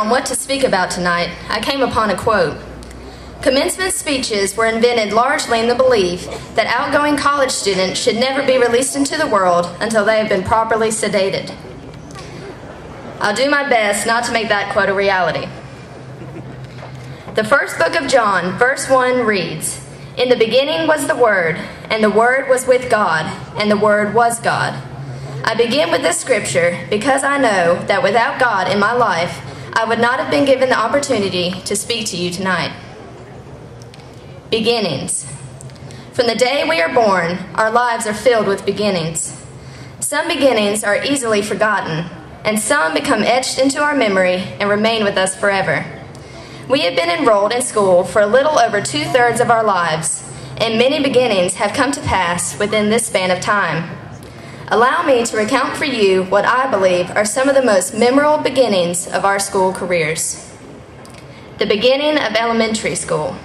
on what to speak about tonight, I came upon a quote. Commencement speeches were invented largely in the belief that outgoing college students should never be released into the world until they have been properly sedated. I'll do my best not to make that quote a reality. The first book of John, verse 1 reads In the beginning was the Word, and the Word was with God, and the Word was God. I begin with this scripture because I know that without God in my life, I would not have been given the opportunity to speak to you tonight. Beginnings. From the day we are born, our lives are filled with beginnings. Some beginnings are easily forgotten, and some become etched into our memory and remain with us forever. We have been enrolled in school for a little over two thirds of our lives, and many beginnings have come to pass within this span of time. Allow me to recount for you what I believe are some of the most memorable beginnings of our school careers. The beginning of elementary school.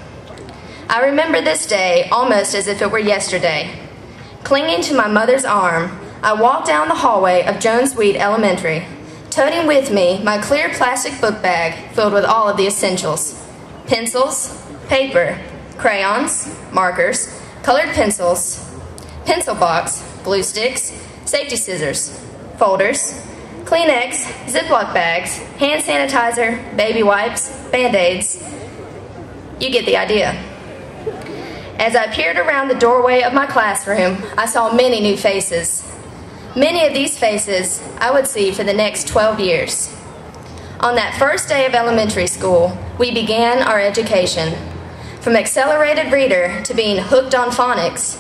I remember this day almost as if it were yesterday. Clinging to my mother's arm, I walked down the hallway of Jones Wheat Elementary, toting with me my clear plastic book bag filled with all of the essentials pencils, paper, crayons, markers, colored pencils, pencil box, glue sticks, safety scissors, folders, Kleenex, Ziploc bags, hand sanitizer, baby wipes, band-aids. You get the idea. As I peered around the doorway of my classroom, I saw many new faces. Many of these faces I would see for the next 12 years. On that first day of elementary school, we began our education. From accelerated reader to being hooked on phonics,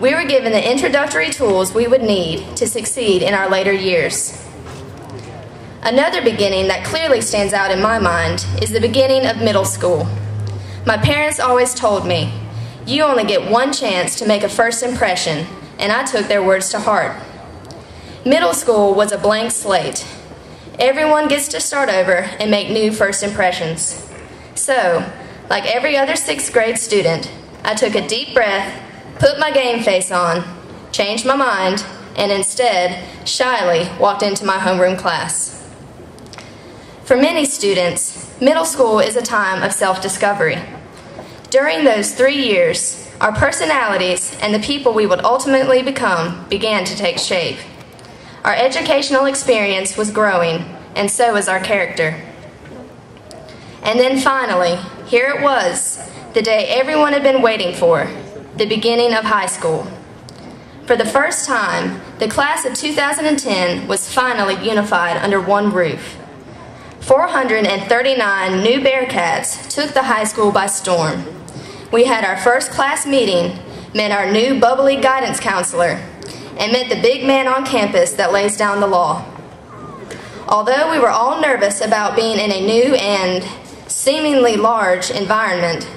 we were given the introductory tools we would need to succeed in our later years. Another beginning that clearly stands out in my mind is the beginning of middle school. My parents always told me, you only get one chance to make a first impression, and I took their words to heart. Middle school was a blank slate. Everyone gets to start over and make new first impressions. So, like every other sixth grade student, I took a deep breath put my game face on, changed my mind, and instead shyly walked into my homeroom class. For many students, middle school is a time of self-discovery. During those three years, our personalities and the people we would ultimately become began to take shape. Our educational experience was growing, and so was our character. And then finally, here it was, the day everyone had been waiting for, the beginning of high school. For the first time, the class of 2010 was finally unified under one roof. 439 new Bearcats took the high school by storm. We had our first class meeting, met our new bubbly guidance counselor, and met the big man on campus that lays down the law. Although we were all nervous about being in a new and seemingly large environment,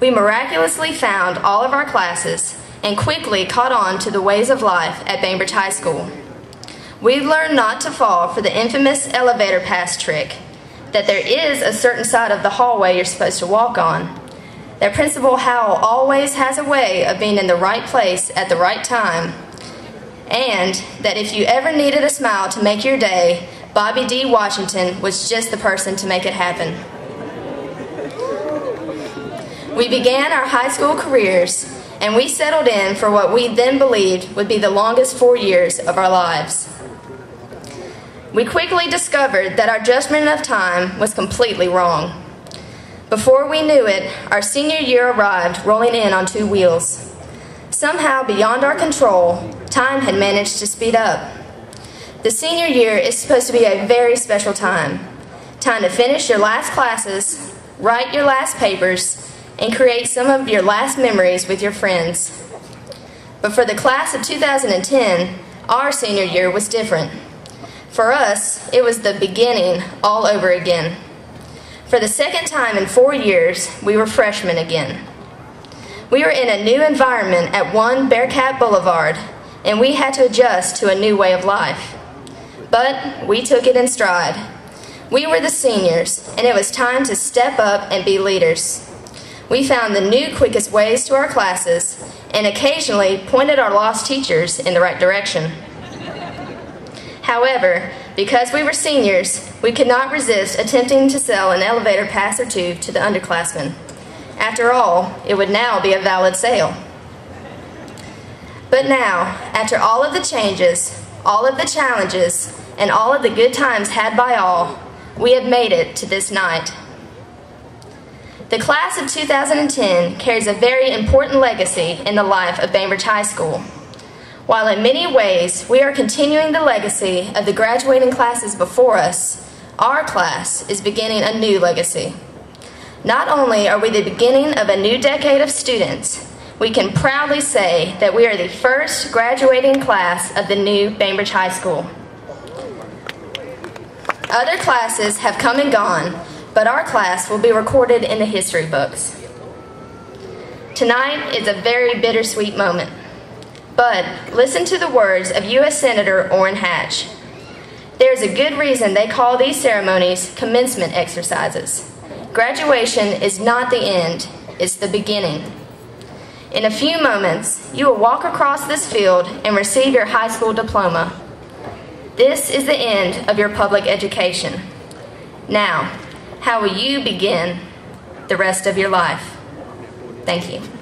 we miraculously found all of our classes and quickly caught on to the ways of life at Bainbridge High School. We've learned not to fall for the infamous elevator pass trick, that there is a certain side of the hallway you're supposed to walk on, that Principal Howell always has a way of being in the right place at the right time, and that if you ever needed a smile to make your day, Bobby D. Washington was just the person to make it happen. We began our high school careers, and we settled in for what we then believed would be the longest four years of our lives. We quickly discovered that our judgment of time was completely wrong. Before we knew it, our senior year arrived rolling in on two wheels. Somehow, beyond our control, time had managed to speed up. The senior year is supposed to be a very special time. Time to finish your last classes, write your last papers, and create some of your last memories with your friends. But for the class of 2010, our senior year was different. For us, it was the beginning all over again. For the second time in four years, we were freshmen again. We were in a new environment at 1 Bearcat Boulevard, and we had to adjust to a new way of life. But we took it in stride. We were the seniors, and it was time to step up and be leaders. We found the new quickest ways to our classes and occasionally pointed our lost teachers in the right direction. However, Because we were seniors, we could not resist attempting to sell an elevator pass or two to the underclassmen. After all, it would now be a valid sale. But now, after all of the changes, all of the challenges, and all of the good times had by all, we have made it to this night. The class of 2010 carries a very important legacy in the life of Bainbridge High School. While in many ways we are continuing the legacy of the graduating classes before us, our class is beginning a new legacy. Not only are we the beginning of a new decade of students, we can proudly say that we are the first graduating class of the new Bainbridge High School. Other classes have come and gone, but our class will be recorded in the history books. Tonight is a very bittersweet moment. But listen to the words of U.S. Senator Orrin Hatch. There is a good reason they call these ceremonies commencement exercises. Graduation is not the end, it's the beginning. In a few moments, you will walk across this field and receive your high school diploma. This is the end of your public education. Now, how will you begin the rest of your life? Thank you.